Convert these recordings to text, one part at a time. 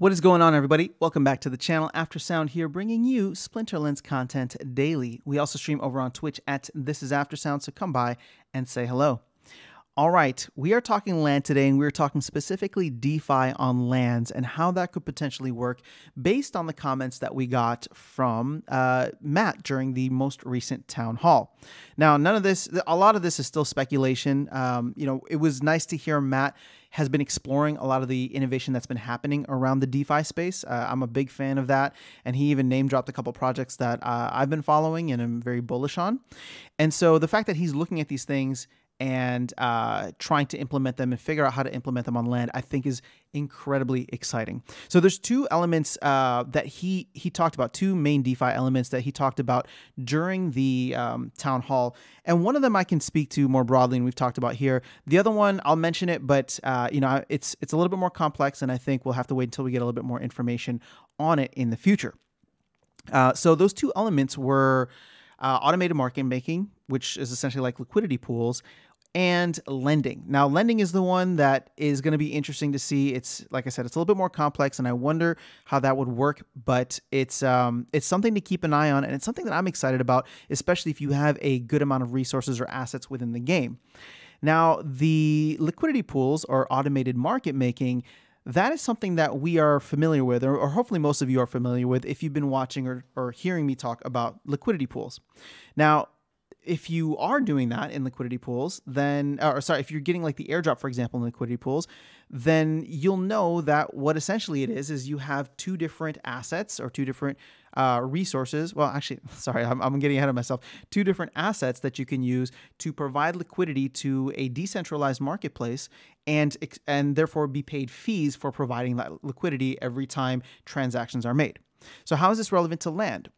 What is going on, everybody? Welcome back to the channel. After Sound here, bringing you Splinterlands content daily. We also stream over on Twitch at This Is After Sound, so come by and say hello. All right, we are talking land today, and we're talking specifically DeFi on lands and how that could potentially work based on the comments that we got from uh, Matt during the most recent town hall. Now, none of this, a lot of this is still speculation. Um, you know, it was nice to hear Matt has been exploring a lot of the innovation that's been happening around the DeFi space. Uh, I'm a big fan of that. And he even name dropped a couple projects that uh, I've been following and I'm very bullish on. And so the fact that he's looking at these things and uh, trying to implement them and figure out how to implement them on land, I think is incredibly exciting. So there's two elements uh, that he he talked about, two main DeFi elements that he talked about during the um, town hall, and one of them I can speak to more broadly, and we've talked about here. The other one I'll mention it, but uh, you know it's it's a little bit more complex, and I think we'll have to wait until we get a little bit more information on it in the future. Uh, so those two elements were. Uh, automated market making, which is essentially like liquidity pools, and lending. Now, lending is the one that is going to be interesting to see. It's like I said, it's a little bit more complex, and I wonder how that would work. But it's um, it's something to keep an eye on, and it's something that I'm excited about, especially if you have a good amount of resources or assets within the game. Now, the liquidity pools or automated market making. That is something that we are familiar with, or, or hopefully most of you are familiar with if you've been watching or, or hearing me talk about liquidity pools. Now, if you are doing that in liquidity pools, then, or sorry, if you're getting like the airdrop, for example, in liquidity pools, then you'll know that what essentially it is is you have two different assets or two different uh, resources. Well, actually, sorry, I'm, I'm getting ahead of myself. Two different assets that you can use to provide liquidity to a decentralized marketplace and and therefore be paid fees for providing that liquidity every time transactions are made. So, how is this relevant to land?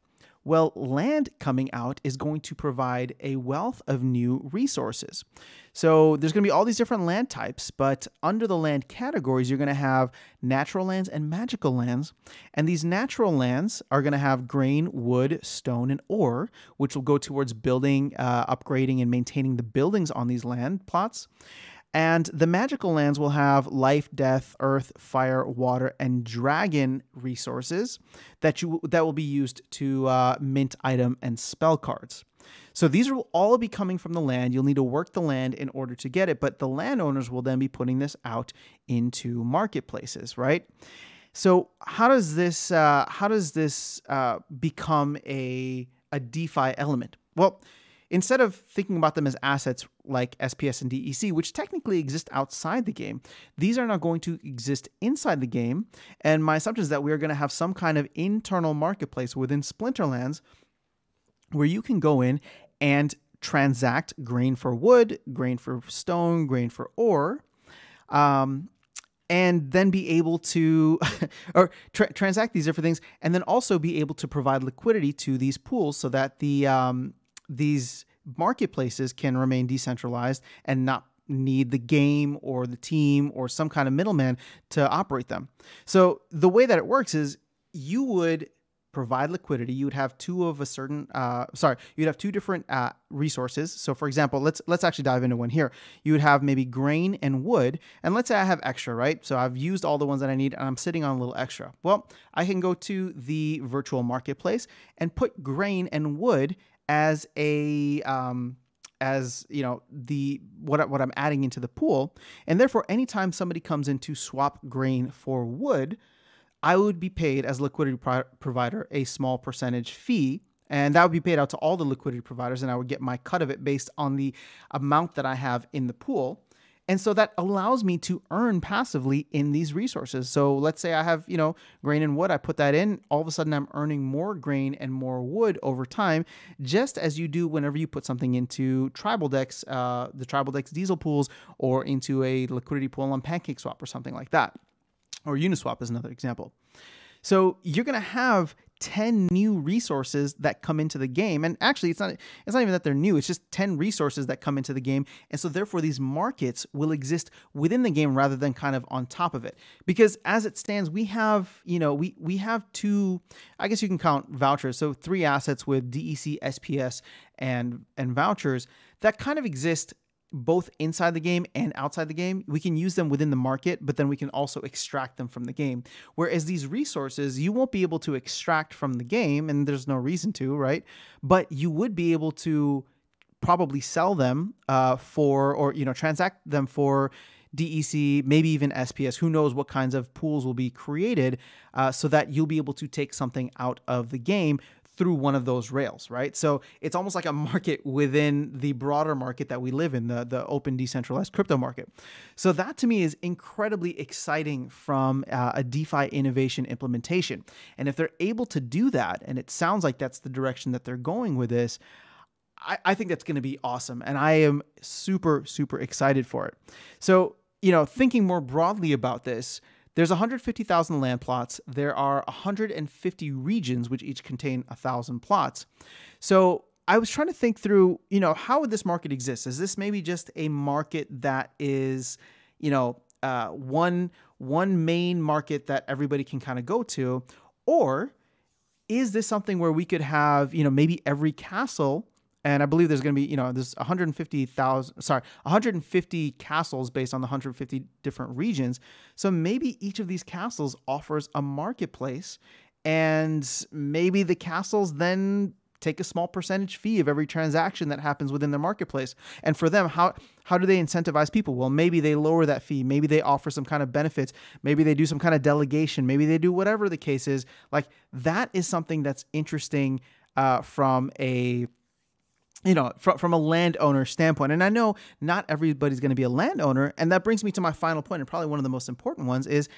Well, land coming out is going to provide a wealth of new resources. So there's going to be all these different land types, but under the land categories, you're going to have natural lands and magical lands. And these natural lands are going to have grain, wood, stone, and ore, which will go towards building, uh, upgrading, and maintaining the buildings on these land plots. And the magical lands will have life, death, earth, fire, water, and dragon resources that you that will be used to uh, mint item and spell cards. So these will all be coming from the land. You'll need to work the land in order to get it, but the landowners will then be putting this out into marketplaces, right? So how does this uh, how does this uh, become a a DeFi element? Well instead of thinking about them as assets like SPS and DEC, which technically exist outside the game, these are now going to exist inside the game. And my assumption is that we are going to have some kind of internal marketplace within Splinterlands where you can go in and transact grain for wood, grain for stone, grain for ore. Um, and then be able to or tra- transact these different things and then also be able to provide liquidity to these pools so that the um, these marketplaces can remain decentralized and not need the game or the team or some kind of middleman to operate them. So the way that it works is you would provide liquidity. You would have two of a certain uh, sorry you'd have two different uh, resources. So for example let's let's actually dive into one here. You would have maybe grain and wood. And let's say i have extra right? So i've used all the ones that i need and i'm sitting on a little extra. Well i can go to the virtual marketplace and put grain and wood as a um, as you know the what what I'm adding into the pool, and therefore anytime somebody comes in to swap grain for wood, I would be paid as liquidity pro- provider a small percentage fee. And that would be paid out to all the liquidity providers, and I would get my cut of it based on the amount that I have in the pool. And so that allows me to earn passively in these resources. So let's say I have, you know, grain and wood, I put that in, all of a sudden I'm earning more grain and more wood over time, just as you do whenever you put something into TribalDEX, uh, the TribalDEX diesel pools, or into a liquidity pool on Pancake Swap or something like that. Or Uniswap is another example. So you're going to have 10 new resources that come into the game. And actually it's not it's not even that they're new it's just 10 resources that come into the game. And so therefore these markets will exist within the game rather than kind of on top of it. Because as it stands we have you know we we have two i guess you can count vouchers. So three assets with dec sps and and vouchers that kind of exist both inside the game and outside the game. We can use them within the market, but then we can also extract them from the game. Whereas these resources, you won't be able to extract from the game, and there's no reason to, right? But you would be able to probably sell them uh, for, or you know, transact them for DEC, maybe even SPS. Who knows what kinds of pools will be created uh, so that you'll be able to take something out of the game through one of those rails, right? So it's almost like a market within the broader market that we live in, the, the open decentralized crypto market. So that to me is incredibly exciting from uh, a DeFi innovation implementation. And if they're able to do that, and it sounds like that's the direction that they're going with this, I, I think that's going to be awesome. And I am super, super excited for it. So, you know, thinking more broadly about this, there's 150,000 land plots. There are 150 regions, which each contain 1,000 plots. So I was trying to think through, you know, how would this market exist? Is this maybe just a market that is, you know, uh, one one main market that everybody can kind of go to, or is this something where we could have, you know, maybe every castle and I believe there's going to be, you know, there's 150,000, sorry, 150 castles based on the 150 different regions. So maybe each of these castles offers a marketplace, and maybe the castles then take a small percentage fee of every transaction that happens within their marketplace. And for them, how how do they incentivize people? Well, maybe they lower that fee, maybe they offer some kind of benefits, maybe they do some kind of delegation, maybe they do whatever the case is. Like that is something that's interesting uh, from a you know, from, from a landowner standpoint. And I know not everybody's going to be a landowner. And that brings me to my final point, and probably one of the most important ones is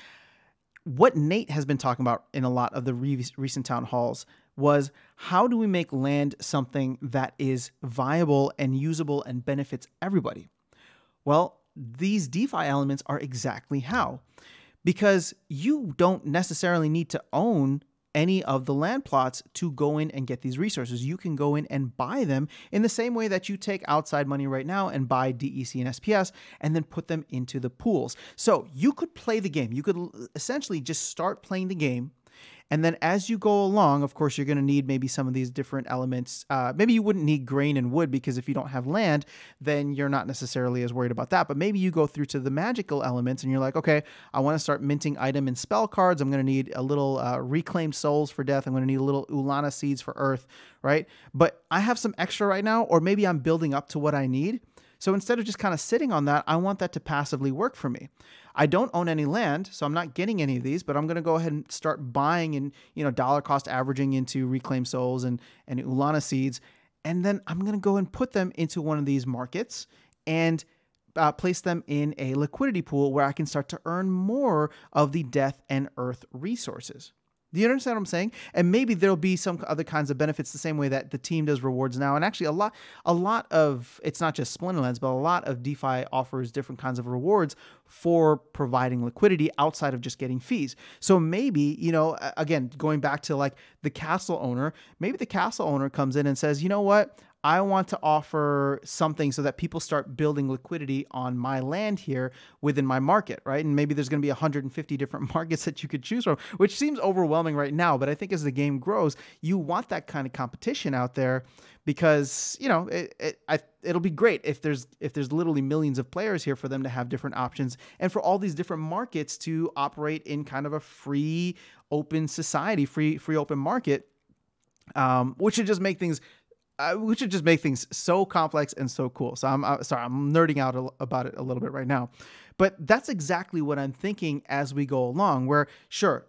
what Nate has been talking about in a lot of the re- recent town halls was how do we make land something that is viable and usable and benefits everybody? Well, these DeFi elements are exactly how. Because you don't necessarily need to own any of the land plots to go in and get these resources. You can go in and buy them in the same way that you take outside money right now and buy DEC and SPS and then put them into the pools. So you could play the game. You could essentially just start playing the game and then as you go along, of course, you're going to need maybe some of these different elements. Uh, maybe you wouldn't need grain and wood because if you don't have land, then you're not necessarily as worried about that. But maybe you go through to the magical elements and you're like, okay, I want to start minting item and spell cards. I'm going to need a little uh, reclaimed souls for death. I'm going to need a little Ulana seeds for earth, right? But I have some extra right now, or maybe I'm building up to what I need. So instead of just kind of sitting on that, I want that to passively work for me. I don't own any land, so I'm not getting any of these, but I'm going to go ahead and start buying and, you know, dollar cost averaging into reclaimed souls and, and Ulana seeds. And then I'm going to go and put them into one of these markets and uh, place them in a liquidity pool where I can start to earn more of the death and earth resources. Do you understand what I'm saying? And maybe there'll be some other kinds of benefits the same way that the team does rewards now. And actually, a lot, a lot of it's not just Splinterlands, but a lot of DeFi offers different kinds of rewards for providing liquidity outside of just getting fees. So maybe you know, again, going back to like the castle owner, maybe the castle owner comes in and says, you know what, I want to offer something so that people start building liquidity on my land here within my market, right? And maybe there's going to be 150 different markets that you could choose from, which seems overwhelming right now. But I think as the game grows, you want that kind of competition out there because you know it, it I, it'll be great if there's if there's literally millions of players here for them to have different options and for all these different markets to operate in kind of a free open society, free free open market. Um, which would just make things we should just make things so complex and so cool. So I'm uh, sorry, I'm nerding out a, about it a little bit right now, but that's exactly what I'm thinking as we go along. Where sure,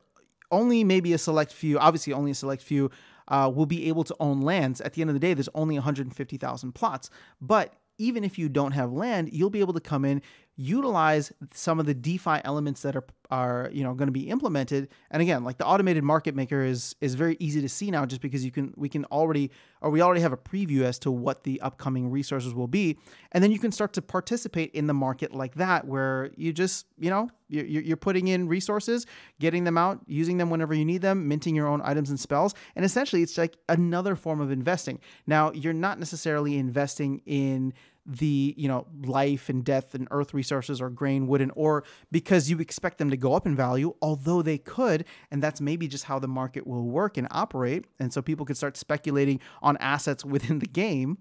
only maybe a select few, obviously only a select few, uh, will be able to own lands. At the end of the day, there's only 150,000 plots, but even if you don't have land, you'll be able to come in, utilize some of the DeFi elements that are are you know going to be implemented. And again, like the automated market maker is is very easy to see now, just because you can we can already or we already have a preview as to what the upcoming resources will be, and then you can start to participate in the market like that, where you just you know you're, you're putting in resources, getting them out, using them whenever you need them, minting your own items and spells, and essentially it's like another form of investing. Now you're not necessarily investing in the you know life and death and earth resources or grain wood and ore because you expect them to go up in value although they could and that's maybe just how the market will work and operate. And so people could start speculating on assets within the game.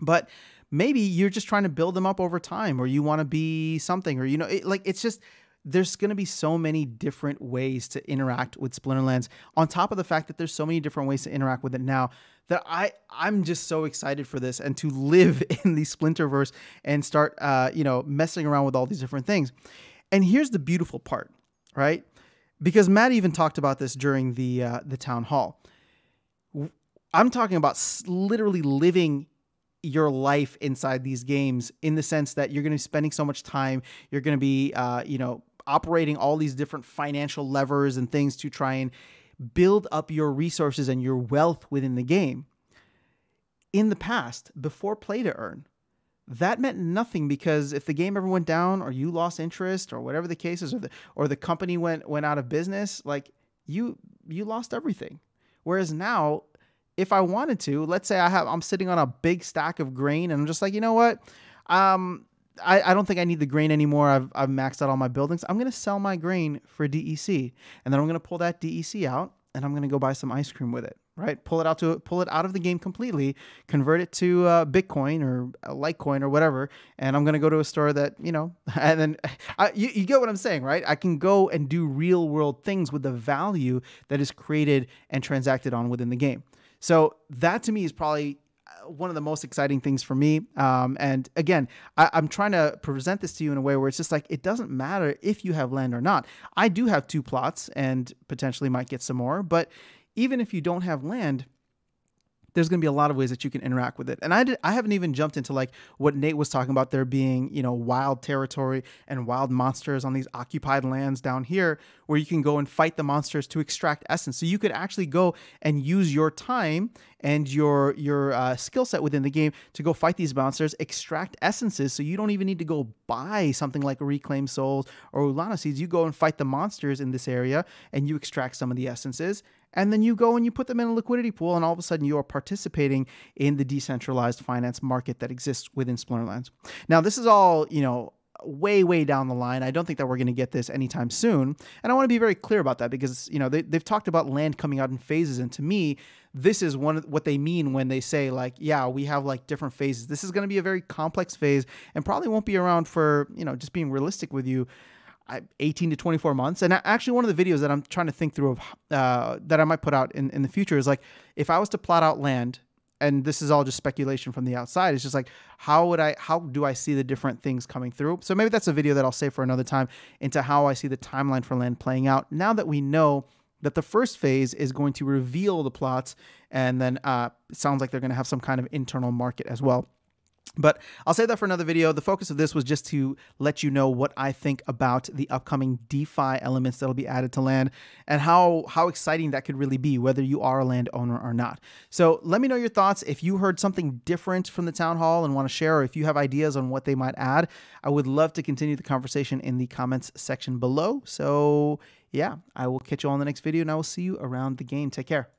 But maybe you're just trying to build them up over time or you want to be something or you know it, like it's just there's going to be so many different ways to interact with Splinterlands on top of the fact that there's so many different ways to interact with it now that I I'm just so excited for this and to live in the Splinterverse and start uh, you know messing around with all these different things. And here's the beautiful part, right? Because Matt even talked about this during the uh, the town hall. I'm talking about literally living your life inside these games in the sense that you're going to be spending so much time. You're going to be, uh, you know, operating all these different financial levers and things to try and build up your resources and your wealth within the game. In the past, before play to earn, that meant nothing because if the game ever went down or you lost interest or whatever the case is or the or the company went went out of business, like you you lost everything. Whereas now if I wanted to, let's say I have I'm sitting on a big stack of grain and I'm just like, you know what? Um, I, I don't think I need the grain anymore. I've, I've maxed out all my buildings. I'm going to sell my grain for DEC. And then I'm going to pull that DEC out and I'm going to go buy some ice cream with it, right? Pull it out to pull it out of the game completely, convert it to uh, Bitcoin or Litecoin or whatever, and I'm going to go to a store that you know, and then I, you, you get what I'm saying, right? I can go and do real world things with the value that is created and transacted on within the game. So that to me is probably uh, one of the most exciting things for me. Um, and again, I, am trying to present this to you in a way where it's just like it doesn't matter if you have land or not. I do have two plots and potentially might get some more, but even if you don't have land, there's going to be a lot of ways that you can interact with it. And I did, I haven't even jumped into like what Nate was talking about there being, you know, wild territory and wild monsters on these occupied lands down here where you can go and fight the monsters to extract essence. So you could actually go and use your time and your your uh, skill set within the game to go fight these monsters, extract essences. So you don't even need to go buy something like reclaim souls or Ulana seeds. You go and fight the monsters in this area and you extract some of the essences and then you go and you put them in a liquidity pool, and all of a sudden you are participating in the decentralized finance market that exists within Splinterlands. Now, this is all, you know, way way down the line. I don't think that we're going to get this anytime soon. And i want to be very clear about that because you know they, they've talked about land coming out in phases. And to me this is one of what they mean when they say like yeah we have like different phases. This is going to be a very complex phase and probably won't be around for you know just being realistic with you 18 to 24 months. And actually, one of the videos that I'm trying to think through of uh, that I might put out in, in the future is like if I was to plot out land, and this is all just speculation from the outside. It's just like how would I how do I see the different things coming through? So maybe that's a video that I'll save for another time into how I see the timeline for land playing out. Now that we know that the first phase is going to reveal the plots, and then uh, it sounds like they're going to have some kind of internal market as well. But I'll save that for another video. The focus of this was just to let you know what I think about the upcoming DeFi elements that'll be added to land and how how exciting that could really be, whether you are a landowner or not. So let me know your thoughts. If you heard something different from the town hall and want to share, or if you have ideas on what they might add, I would love to continue the conversation in the comments section below. So yeah, I will catch you all in the next video and I will see you around the game. Take care.